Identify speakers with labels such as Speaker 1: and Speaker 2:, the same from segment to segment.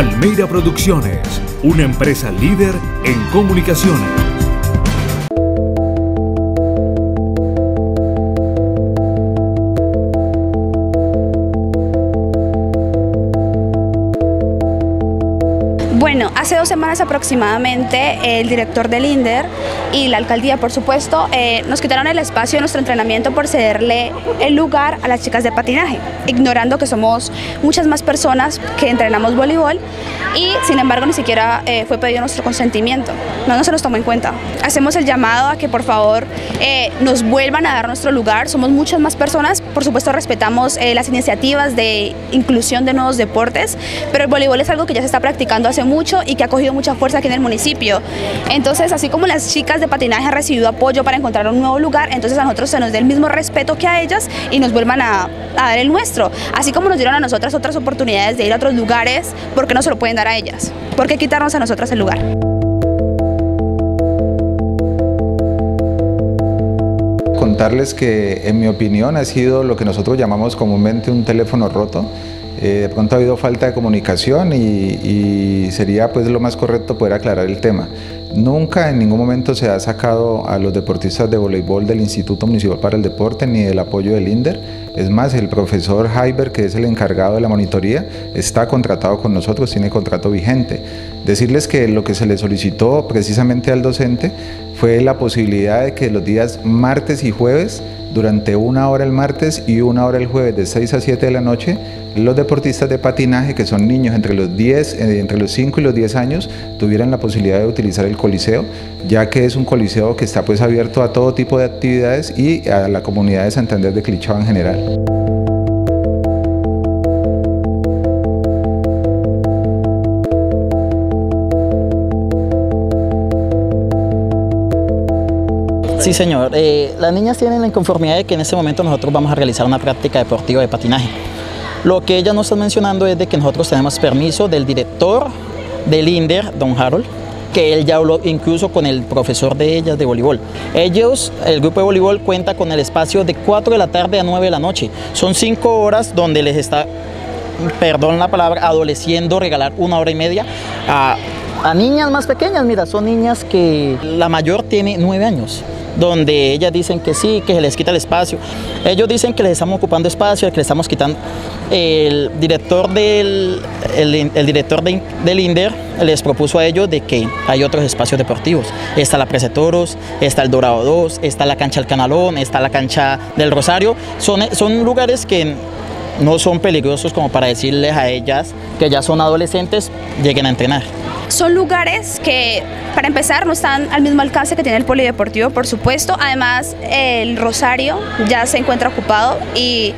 Speaker 1: Almeida Producciones, una empresa líder en comunicaciones.
Speaker 2: Hace dos semanas aproximadamente el director del INDER y la alcaldía, por supuesto, eh, nos quitaron el espacio de nuestro entrenamiento por cederle el lugar a las chicas de patinaje, ignorando que somos muchas más personas que entrenamos voleibol y sin embargo ni siquiera eh, fue pedido nuestro consentimiento, no, no se nos tomó en cuenta. Hacemos el llamado a que por favor eh, nos vuelvan a dar nuestro lugar, somos muchas más personas, por supuesto respetamos las iniciativas de inclusión de nuevos deportes, pero el voleibol es algo que ya se está practicando hace mucho y que ha cogido mucha fuerza aquí en el municipio. Entonces, así como las chicas de patinaje han recibido apoyo para encontrar un nuevo lugar, entonces a nosotros se nos dé el mismo respeto que a ellas y nos vuelvan a, dar el nuestro. Así como nos dieron a nosotras otras oportunidades de ir a otros lugares, ¿por qué no se lo pueden dar a ellas? ¿Por qué quitarnos a nosotras el lugar?
Speaker 3: Contarles que en mi opinión ha sido lo que nosotros llamamos comúnmente un teléfono roto eh, de pronto ha habido falta de comunicación y, sería pues lo más correcto poder aclarar el tema. Nunca en ningún momento se ha sacado a los deportistas de voleibol del Instituto Municipal para el Deporte ni del apoyo del INDER. Es más, el profesor Haiber, que es el encargado de la monitoría, está contratado con nosotros, tiene contrato vigente. Decirles que lo que se le solicitó precisamente al docente fue la posibilidad de que los días martes y jueves, durante una hora el martes y una hora el jueves de 6 a 7 de la noche, los deportistas de patinaje, que son niños entre los 10, eh, entre los 5 y los 10 años, tuvieran la posibilidad de utilizar el coliseo, ya que es un coliseo que está pues abierto a todo tipo de actividades y a la comunidad de Santander de Clichao en general.
Speaker 4: Sí, señor. Eh, las niñas tienen la inconformidad de que en este momento nosotros vamos a realizar una práctica deportiva de patinaje. Lo que ellas nos están mencionando es de que nosotros tenemos permiso del director del INDER, don Harold, que él ya habló incluso con el profesor de ellas de voleibol. Ellos, el grupo de voleibol, cuenta con el espacio de 4 de la tarde a 9 de la noche. Son 5 horas donde les está, perdón la palabra, adoleciendo regalar una hora y media a, a niñas más pequeñas. Mira, son niñas que la mayor tiene 9 años donde ellas dicen que sí, que se les quita el espacio. Ellos dicen que les estamos ocupando espacio, que les estamos quitando. El director del, el, director del INDER les propuso a ellos de que hay otros espacios deportivos. Está la Presa Toros, está el Dorado 2, está la cancha del Canalón, está la cancha del Rosario. Son, son lugares que no son peligrosos como para decirles a ellas que ya son adolescentes, lleguen a entrenar.
Speaker 2: Son lugares que, para empezar, no están al mismo alcance que tiene el polideportivo, por supuesto. Además, el Rosario ya se encuentra ocupado y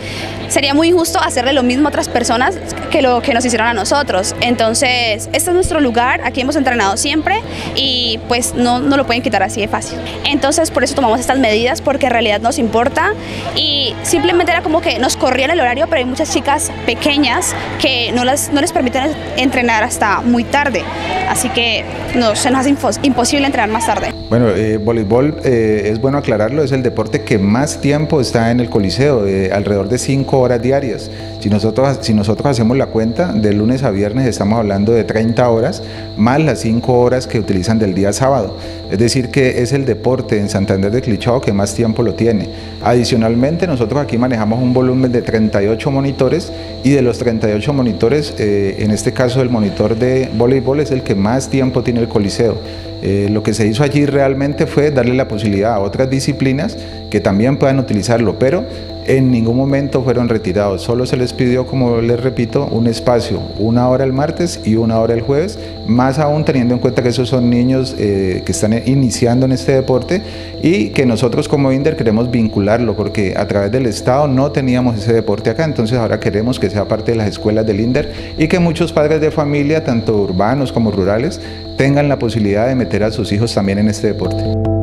Speaker 2: sería muy injusto hacerle lo mismo a otras personas que lo que nos hicieron a nosotros. Entonces, este es nuestro lugar, aquí hemos entrenado siempre y pues no, no lo pueden quitar así de fácil. Entonces, por eso tomamos estas medidas, porque en realidad nos importa y simplemente era como que nos corrían el horario, pero hay muchas chicas pequeñas que no, las, no les permiten entrenar hasta muy tarde. Así que no, se nos hace imposible entrenar más tarde.
Speaker 3: Bueno, eh, voleibol, eh, es bueno aclararlo, es el deporte que más tiempo está en el coliseo, eh, alrededor de 5 horas diarias. Si nosotros, si nosotros hacemos la cuenta, de lunes a viernes estamos hablando de 30 horas, más las 5 horas que utilizan del día sábado. Es decir, que es el deporte en Santander de Clichao que más tiempo lo tiene. Adicionalmente, nosotros aquí manejamos un volumen de 38 monitores y de los 38 monitores, en este caso el monitor de voleibol es el que más tiempo tiene el coliseo. Eh, lo que se hizo allí realmente fue darle la posibilidad a otras disciplinas que también puedan utilizarlo, pero en ningún momento fueron retirados, solo se les pidió, como les repito, un espacio, una hora el martes y una hora el jueves, más aún teniendo en cuenta que esos son niños eh, que están iniciando en este deporte y que nosotros como INDER queremos vincularlo porque a través del Estado no teníamos ese deporte acá, entonces ahora queremos que sea parte de las escuelas del INDER y que muchos padres de familia, tanto urbanos como rurales, tengan la posibilidad de meter a sus hijos también en este deporte.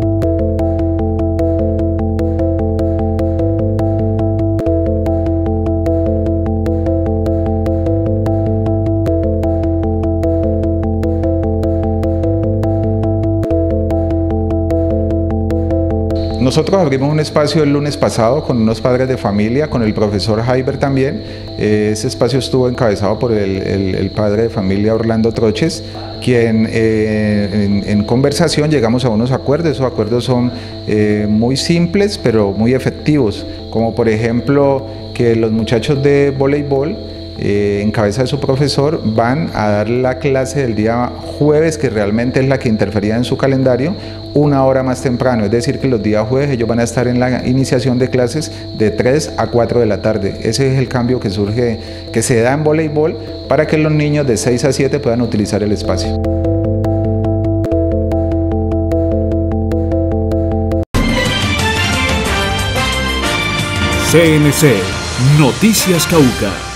Speaker 3: Nosotros abrimos un espacio el lunes pasado con unos padres de familia, con el profesor Hyber también. Eh, ese espacio estuvo encabezado por el, padre de familia Orlando Troches, quien eh, en, conversación llegamos a unos acuerdos. Esos acuerdos son eh, muy simples pero muy efectivos, como por ejemplo que los muchachos de voleibol eh, en cabeza de su profesor, van a dar la clase del día jueves, que realmente es la que interfería en su calendario, una hora más temprano. Es decir, que los días jueves ellos van a estar en la iniciación de clases de 3 a 4 de la tarde. Ese es el cambio que surge, que se da en voleibol para que los niños de 6 a 7 puedan utilizar el espacio.
Speaker 1: CNC Noticias Cauca.